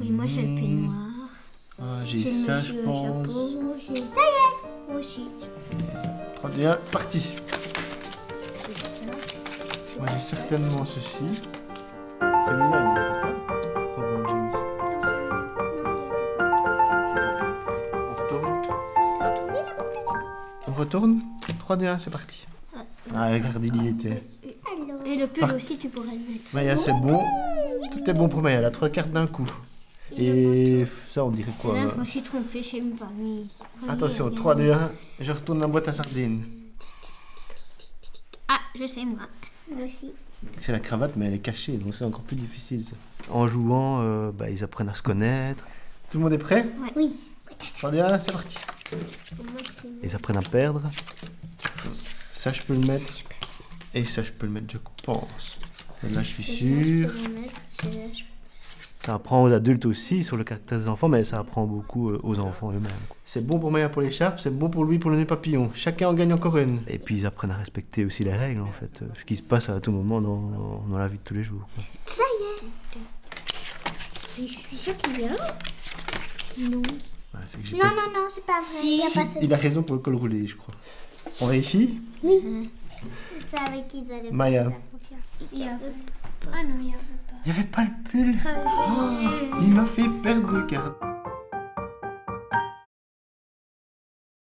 Oui, moi j'ai le peignoir. Ah, j'ai ça, je pense. chapeau. Ça y est Moi aussi. 3, 2, 1, parti. Moi, j'ai certainement ceci. Celui-là, il n'y était pas. Robo jeans. On retourne. On retourne 3, 2, 1, c'est parti. Ah, regarde, il y était. Et le pull Par- aussi, tu pourrais le mettre. Maya, c'est bon. Tout est bon pour Maya, elle a trois cartes d'un coup. Et ça, on dirait quoi Là, je me suis trompée, j'ai même pas mis. Attention, 3, 2, 1, je retourne la boîte à sardines. Ah, je sais moi. Moi aussi. C'est la cravate, mais elle est cachée, donc c'est encore plus difficile. ça. En jouant, euh, bah, ils apprennent à se connaître. Tout le monde est prêt Oui. 3, 2, 1, c'est parti. Ils apprennent à perdre. Ça, je peux le mettre. Et ça, je peux le mettre, je pense. Là, je suis sûr. Ça apprend aux adultes aussi sur le caractère des enfants, mais ça apprend beaucoup euh, aux enfants eux-mêmes. C'est bon pour Maya pour l'écharpe, c'est bon pour lui pour le nez papillon. Chacun en gagne encore une. Et puis ils apprennent à respecter aussi les règles en fait, euh, ce qui se passe à tout moment dans, dans la vie de tous les jours. quoi. Ça y est. Je suis sûre qu'il y a. Non. Non, pas- non, non, c'est pas vrai. Si. Il a Si, pas ce- il a raison pour le col roulé, je crois. On vérifie C'est avec qui ils allaient Maya. Il y avait. Il avait pas. Il n'y avait pas le pull. Ah, Il m'a fait perdre deux cartes.